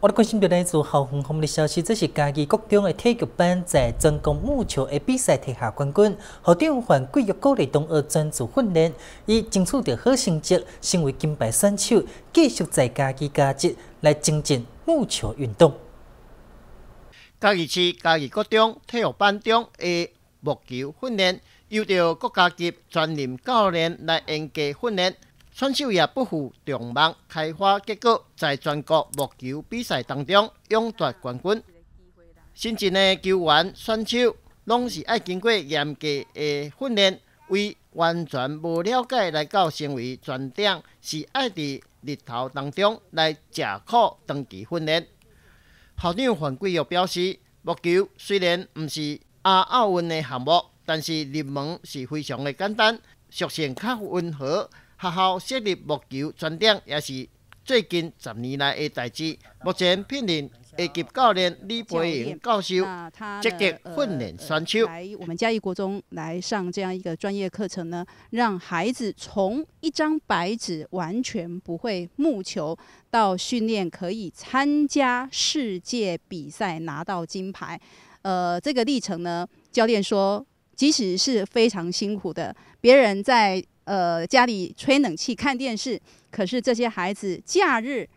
我哋关心到来自校方方面的消息，这是嘉义国中的体育班在全国木球的比赛拿下冠军，校长还继续鼓励同学专注训练，以争取到好成绩，成为金牌选手，继续在嘉义加职来精进木球运动。嘉义市嘉义国中体育班中的木球训练，由着国家级专任教练来严格训练。选手也不负众望，开花结果，在全国木球比赛当中勇夺冠军。新进的球员选手拢是爱经过严格的训练，为完全无了解来到成为全点，是爱伫日头当中来吃苦长期训练。校长范贵又表示，木球虽然毋是亚奥运的项目，但是入门是非常的简单，属性较温和。学校设立木球专点也是最近十年来的代志。目前聘任一级教练李培英教授，积极训练选手。来我们嘉义国中来上这样一个专业课程呢，让孩子从一张白纸完全不会木球，到训练可以参加世界比赛拿到金牌。呃，这个历程呢，教练说，即使是非常辛苦的，别人在。呃，家里吹冷气、看电视，可是这些孩子假日、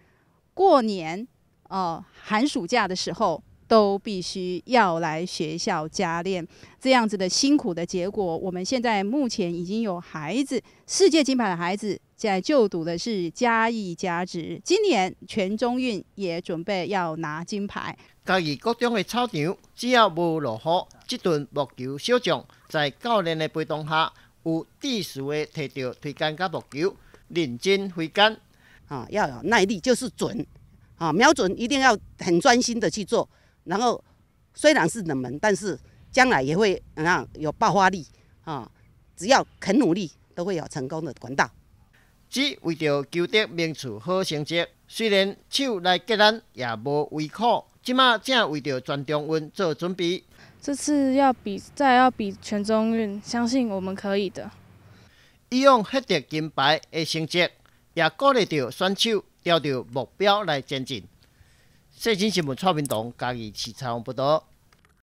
过年、哦寒暑假的时候，都必须要来学校加练，这样子的辛苦的结果，我们现在目前已经有孩子世界金牌的孩子在就读的是嘉义加职，今年全中运也准备要拿金牌。嘉义各中的操场只要无落雨，这顿木球小将在教练的陪同下。有技术的摕到推杆甲木球，认真挥杆，啊，要有耐力，就是准，啊，瞄准一定要很专心的去做。然后虽然是冷门，但是将来也会啊有爆发力，啊，只要肯努力，都会有成功的管道。只为着求得名次好成绩，虽然手来结难，也无畏苦，即马正为着全中运做准备。这次要比赛要比全中运，相信我们可以的。伊用获得金牌的成绩，也鼓励着选手朝着目标来前进。《世新新闻》蔡明东嘉义市采访报道。